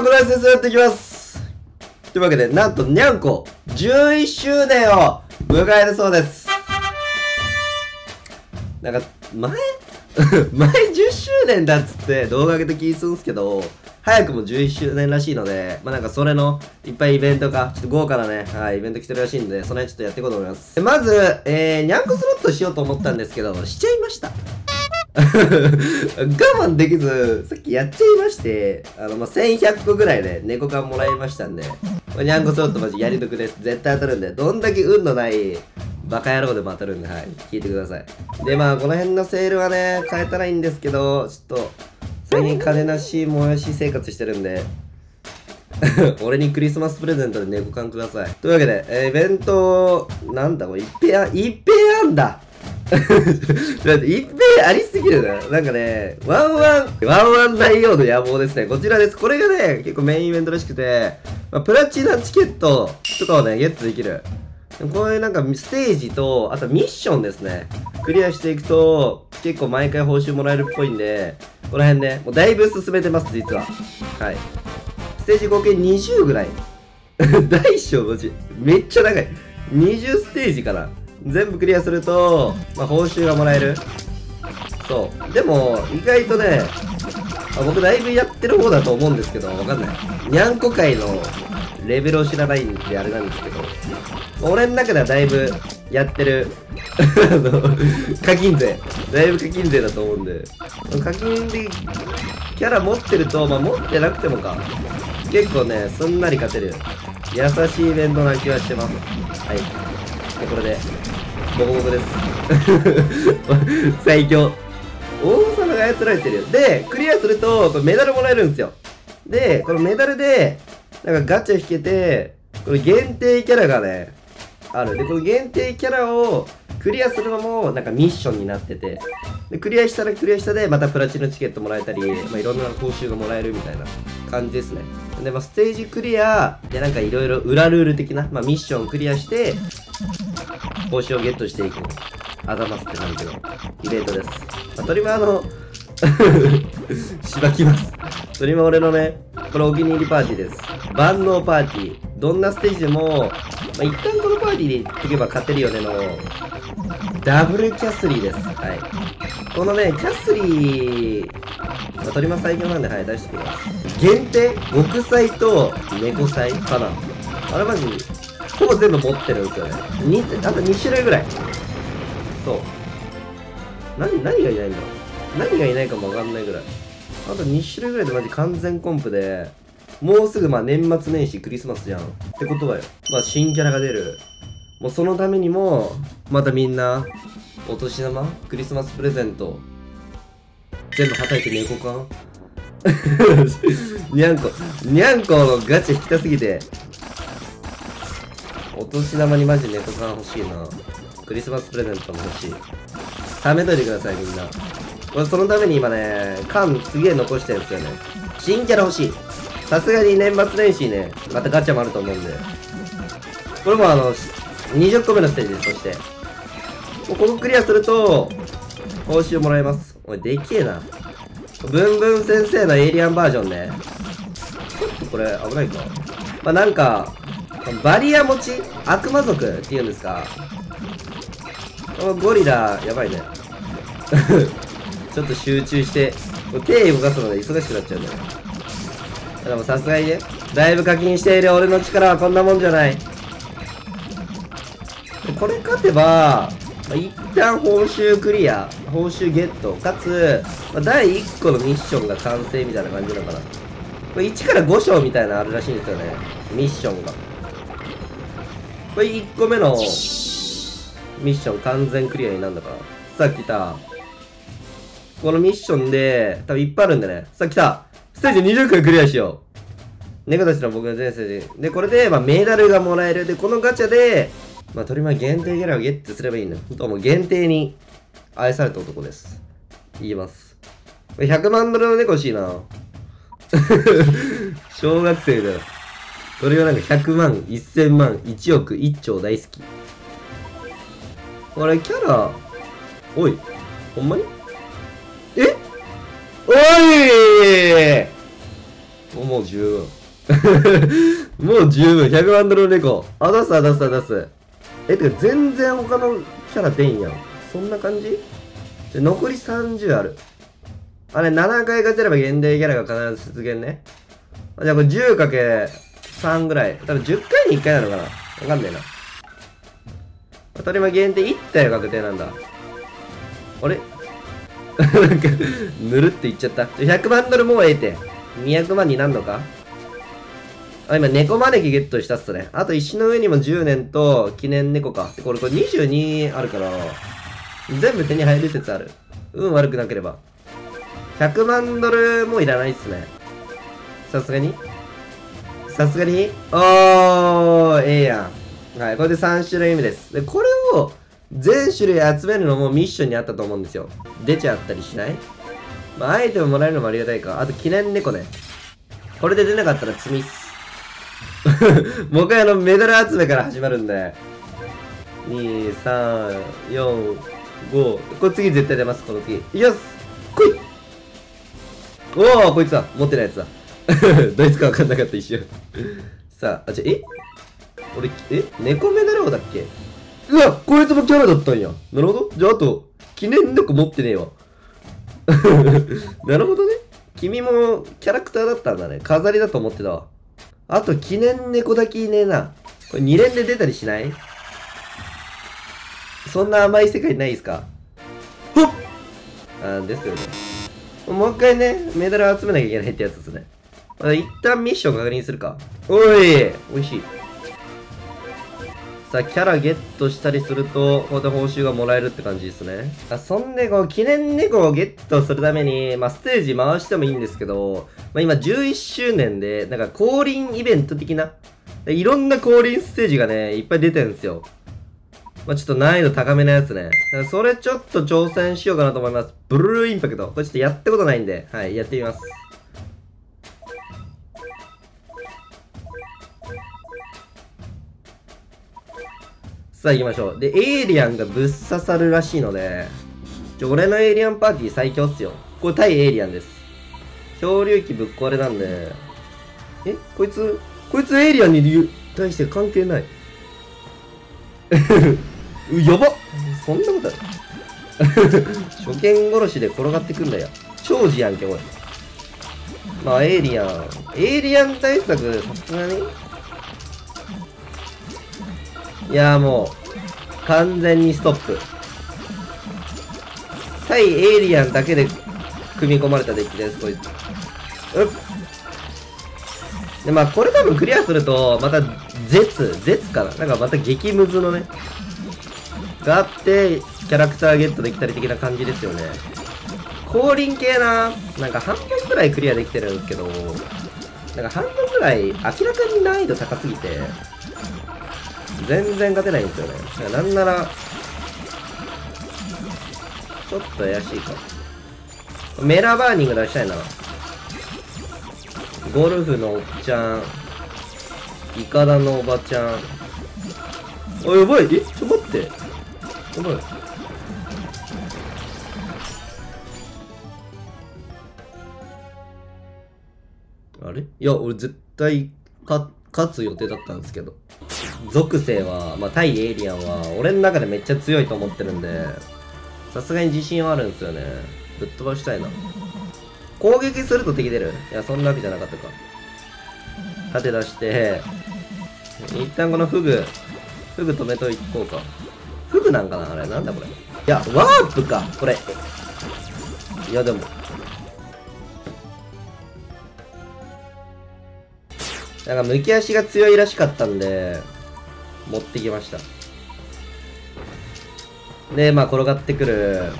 ー、グライセンスやっていきますというわけで、なんと、にゃんこ、11周年を迎えるそうです。なんか、前 前10周年だっつって動画上げて気するんすけど、早くも11周年らしいので、まあなんかそれのいっぱいイベントが、ちょっと豪華なね、はい、イベント来てるらしいんで、その辺ちょっとやっていこうと思います。まず、えー、にゃんこスロットしようと思ったんですけど、しちゃいました。我慢できず、さっきやっちゃいまして、あの、まあ、1100個ぐらいで猫缶もらいましたんで、にゃんこスロットマジやり得です。絶対当たるんで、どんだけ運のないバカ野郎でも当たるんで、はい。聞いてください。で、まあ、この辺のセールはね、変えたらいいんですけど、ちょっと、最近金なし、もやし生活してるんで、俺にクリスマスプレゼントで猫缶ください。というわけで、えー、イベント、なんだこれ、一平、一平あんだだって一平ありすぎるな。なんかね、ワンワン、ワンワン大王の野望ですね。こちらです。これがね、結構メインイベントらしくて、まあ、プラチナチケットとかをね、ゲットできる。こういうなんかステージと、あとミッションですね。クリアしていくと、結構毎回報酬もらえるっぽいんで、この辺ね、もうだいぶ進めてます、実は。はい。ステージ合計20ぐらい。大小マジ。めっちゃ長い。20ステージかな。全部クリアすると、まあ、報酬がもらえる。そう。でも、意外とね、あ僕だいぶやってる方だと思うんですけど、わかんない。にゃんこ界のレベルを知らないんであれなんですけど、俺の中ではだいぶやってるあの、課金税。だいぶ課金税だと思うんで、課金でキャラ持ってると、まあ持ってなくてもか。結構ね、すんなり勝てる。優しいイベントな気はしてます。はい。で、これで、ボコボコです。最強。王様が操られてる。で、クリアすると、メダルもらえるんですよ。で、このメダルで、なんかガチャ引けて、これ限定キャラがね、ある。で、この限定キャラをクリアするのも、なんかミッションになってて、で、クリアしたらクリアしたで、またプラチナチケットもらえたり、まあ、いろんな報酬がもらえるみたいな感じですね。で、まあ、ステージクリア、で、なんかいろいろ裏ルール的な、まあ、ミッションクリアして、報酬をゲットしていく。あざますって感じのイベントです。まあ、とりまあの、しばきます。とりま俺のね、これお気に入りパーティーです。万能パーティー。どんなステージでも、まあ、一旦このパーティーで行けば勝てるよねの、ダブルキャスリーです。はい。このね、キャスリー、まあ、トリマ最強なんで、はい、出してきます。限定極彩と猫彩かな。あれマジ、ほぼ全部持ってるんですよね。2、あと2種類ぐらい。そう。何、何がいないんだろう。何がいないかもわかんないぐらい。あと2種類ぐらいでマジ完全コンプで、もうすぐまあ年末年始クリスマスじゃん。ってことはよ。まあ新キャラが出る。もうそのためにも、またみんな、お年玉クリスマスプレゼント。全部はたいて猫かにゃんこ、にゃんこのガチ引きたすぎて、お年玉にマジ猫缶欲しいな。クリスマスプレゼントも欲しい。貯めといてください、みんな。俺そのために今ね、缶すげえ残してるんですよね。新キャラ欲しい。さすがに年末年始ね、またガチャもあると思うんで。これもあの、20個目のステージです、そして。ここクリアすると、報酬もらえます。おい、でけえな。ブンブン先生のエイリアンバージョンね。ちょっとこれ危ないか。まあ、なんか、バリア持ち？悪魔族っていうんですか？このゴリラ、やばいね。ちょっと集中して、手動かすので忙しくなっちゃうんだよ。でもさすがにね、だいぶ課金している俺の力はこんなもんじゃない。これ勝てば、まあ、一旦報酬クリア、報酬ゲット、かつ、まあ、第1個のミッションが完成みたいな感じなのかな。これ1から5章みたいなのあるらしいんですよね。ミッションが。これ1個目のミッション完全クリアになるんだから。さっき言った、このミッションで、多分いっぱいあるんでね。さあ来たステージ20回クリアしよう猫たちの僕の全ステージ。で、これで、まあ、メダルがもらえる。で、このガチャで、まあ、鳥前限定キャラをゲットすればいいんだ。ほんともう限定に愛された男です。言います。これ100万ドルの猫欲しいな。小学生だよ。これはなんか100万、1000万、1億、1兆大好き。これキャラ、おい、ほんまに？え？おいもう十分。もう十分。100万ドルの猫。あ、出すあ、出すあ、出す。え、てか全然他のキャラ出んやん。そんな感じ？じゃ残り30ある。あれ、7回勝てれば限定キャラが必ず出現ね。あじゃあこれ 10× 3ぐらい。多分10回に1回なのかなわかんねえな。当たり前限定1体確定なんだ。あれ？なんか、ぬるって言っちゃった。100万ドルもうええて。200万になんのか？あ、今、猫招きゲットしたっすね。あと、石の上にも10年と、記念猫か。これ、これ22あるから、全部手に入る説ある。運悪くなければ。100万ドルもいらないっすね。さすがに？さすがに？おー、ええやん。はい、これで3種類目です。で、これを、全種類集めるのもミッションにあったと思うんですよ。出ちゃったりしない？まあ、アイテムもらえるのもありがたいか。あと、記念猫ね。これで出なかったら積みっす。もう一回あの、メダル集めから始まるんで。2、3、4、5。これ次絶対出ます、この次。いきます来いおおこいつだ持ってないやつだ。どいつか分かんなかった一瞬。さあ、あ、じゃ、え？俺、え？猫メダル王だっけ？うわこいつもキャラだったんや。なるほどじゃあ、あと、記念猫持ってねえわ。なるほどね。君もキャラクターだったんだね。飾りだと思ってたわ。あと、記念猫だけいねえな。これ2連で出たりしない？そんな甘い世界ないですか？ほっあですよね。もう一回ね、メダル集めなきゃいけないってやつですね。一旦ミッション確認するか。おい美味しい。さあ、キャラゲットしたりすると、ここで報酬がもらえるって感じですね。あそんで、こう、記念猫をゲットするために、まあ、ステージ回してもいいんですけど、まあ、今11周年で、なんか降臨イベント的な、いろんな降臨ステージがね、いっぱい出てるんですよ。まあ、ちょっと難易度高めなやつね。それちょっと挑戦しようかなと思います。ブルーインパクト。これちょっとやったことないんで、はい、やってみます。さあ行きましょう。で、エイリアンがぶっ刺さるらしいので、ちょ、俺のエイリアンパーティー最強っすよ。これ対エイリアンです。漂流機ぶっ壊れなんで、え？こいつ、こいつエイリアンに対して関係ない。うやばそんなことある？初見殺しで転がってくんだよ。長寿やんけ、これ。まあ、エイリアン。エイリアン対策、さすがに？いやもう、完全にストップ。対エイリアンだけで組み込まれたデッキです、こいつ。うっ。で、まあ、これ多分クリアすると、また、絶、絶かななんかまた激ムズのね、があって、キャラクターゲットできたり的な感じですよね。降臨系な、なんか半分くらいクリアできてるんですけど、なんか半分くらい明らかに難易度高すぎて、全然勝てないんですよね。なんなら、ちょっと怪しいか。メラバーニング出したいな。ゴルフのおっちゃん。イカダのおばちゃん。あ、やばいえちょっと待って。やばい。あれ？いや、俺絶対勝つ予定だったんですけど。属性は、まあ、対エイリアンは、俺の中でめっちゃ強いと思ってるんで、さすがに自信はあるんですよね。ぶっ飛ばしたいな。攻撃すると敵出る？いや、そんなわけじゃなかったか。盾出して、一旦このフグ、フグ止めといこうか。フグなんかな？あれ、なんだこれ？いや、ワープかこれ。いや、でも。なんか、抜き足が強いらしかったんで、持ってきました。でまあ転がってくる。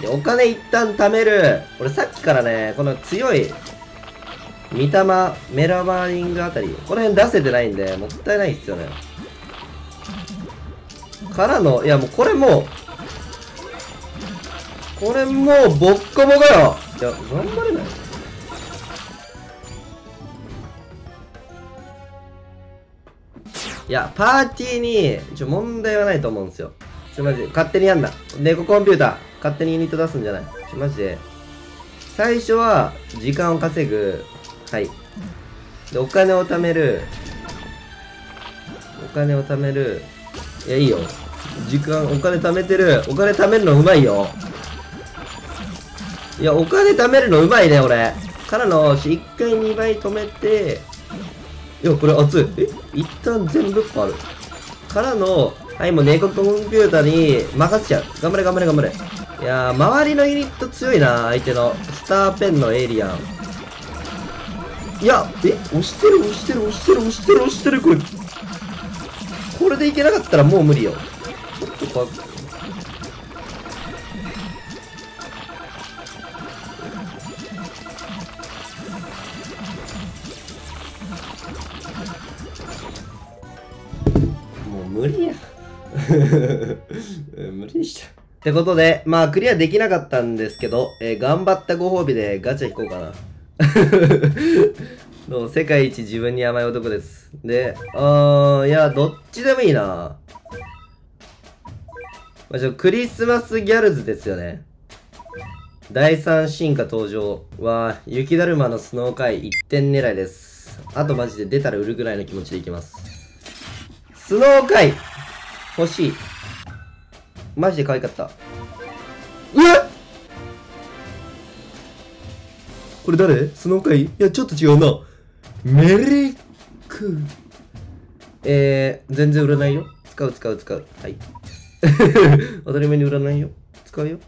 でお金一旦貯める。俺さっきからねこの強い三玉メラバーニングあたりこの辺出せてないんでもったいないっすよね。からのいやもうこれもうこれもうボッコボコよ。いや頑張れない。いや、パーティーに、ちょ、問題はないと思うんですよ。ちょ、マジで、勝手にやんな。猫コンピューター、勝手にユニット出すんじゃない。ちょ、マジで。最初は、時間を稼ぐ。はい。で、お金を貯める。お金を貯める。いや、いいよ。時間、お金貯めてる。お金貯めるのうまいよ。いや、お金貯めるのうまいね、俺。からの、1回2倍止めて、いや、これ熱い。え？一旦全部ある。からの、はい、もう猫コンピューターに任せちゃう。頑張れ頑張れ頑張れ。いやー、周りのユニット強いな、相手の。スターペンのエイリアン。いや、え？押してる押してる押してる押してる押してるこれ。これでいけなかったらもう無理よ。ちょっとか、もう無理や。無理でした。ってことで、まあクリアできなかったんですけど、えー頑張ったご褒美でガチャ引こうかな。の世界一自分に甘い男です。で、あー、いや、どっちでもいいな。まあ、ちょクリスマスギャルズですよね。第3進化登場は、雪だるまのスノーカイ1点狙いです。あとマジで出たら売るぐらいの気持ちでいきます。スノーカイ欲しい。マジで可愛かった。うわこれ誰？スノーカイ？いや、ちょっと違うな。メリック。えー、全然売らないよ。使う使う使う。はい。当たり前に売らないよ。使うよ。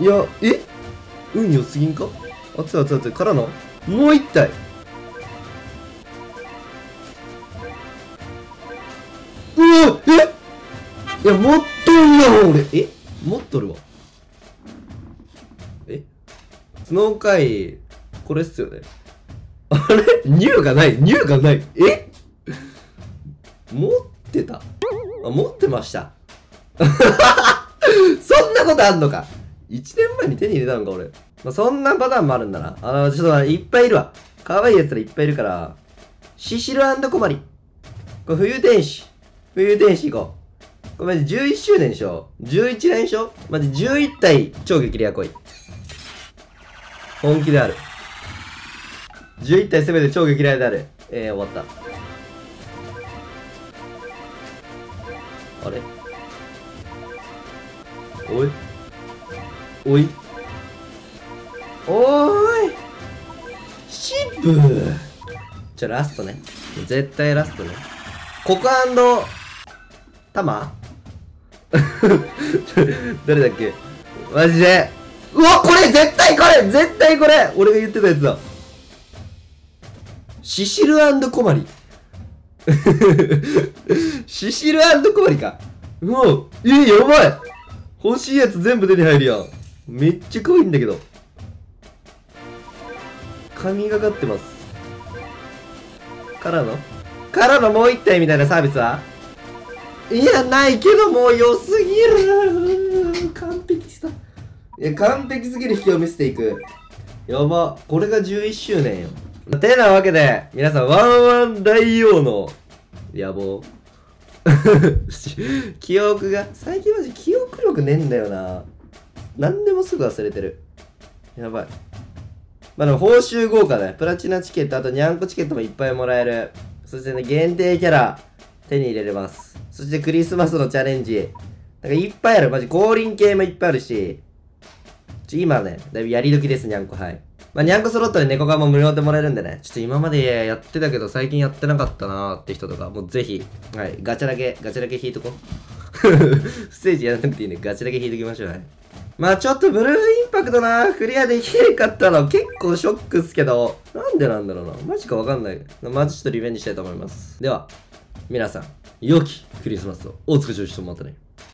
いや、え？運良すぎんか？熱い熱い熱い。からの？もう一体。や、持っとんやん、俺。え？持っとるわ。え？スノーカイ、これっすよね。あれ？乳がない乳がないえ？持ってたあ、持ってました。そんなことあんのか ?1 年前に手に入れたのか、俺。まあ、そんなパターンもあるんだな。あの、ちょっといっぱいいるわ。可愛い奴らいっぱいいるから。シシルコマリ。これ冬天使。冬天使行こう。これマジ11周年でしょ ?11 年でしょ？マジ11体超激レア来い。本気である。11体すべて超激レアである。えー、終わった。あれ？おい？おい？おーいシンプじゃラストね。絶対ラストね。ココタマ？誰だっけ？マジで？うわ、これ絶対これ絶対これ俺が言ってたやつだ。シシルコマリ。シシルコマリか。もう、え、やばい欲しいやつ全部手に入るやん。めっちゃ可愛いんだけど。神がかってます。からのからのもう一体みたいなサービスは？いや、ないけどもう良すぎる完璧した。いや、完璧すぎる引きを見せていく。やば。これが11周年よ。てなわけで、皆さん、ワンワン大王の野望。記憶が、最近マジ記憶力ねえんだよな。何でもすぐ忘れてる。やばい。まあでも報酬豪華だね。プラチナチケット、あとニャンコチケットもいっぱいもらえる。そしてね、限定キャラ手に入れれます。そしてクリスマスのチャレンジ。なんかいっぱいある。マジ降臨系もいっぱいあるし。ちょ今ね、だいぶやり時です、ニャンコ。はい。まあ、ニャンコスロットで猫がも無料でもらえるんでね。ちょっと今までやってたけど最近やってなかったなーって人とか、もうぜひ、はい、ガチャだけ、ガチャだけ引いとこう。ステージやらなくていいね。ガチャだけ引いときましょう。はい。まあちょっとブルーインパクトな、クリアできなかったの結構ショックっすけど、なんでなんだろうな。マジかわかんない。まずちょっとリベンジしたいと思います。では、皆さん、良きクリスマスをお疲れ様でした。またね。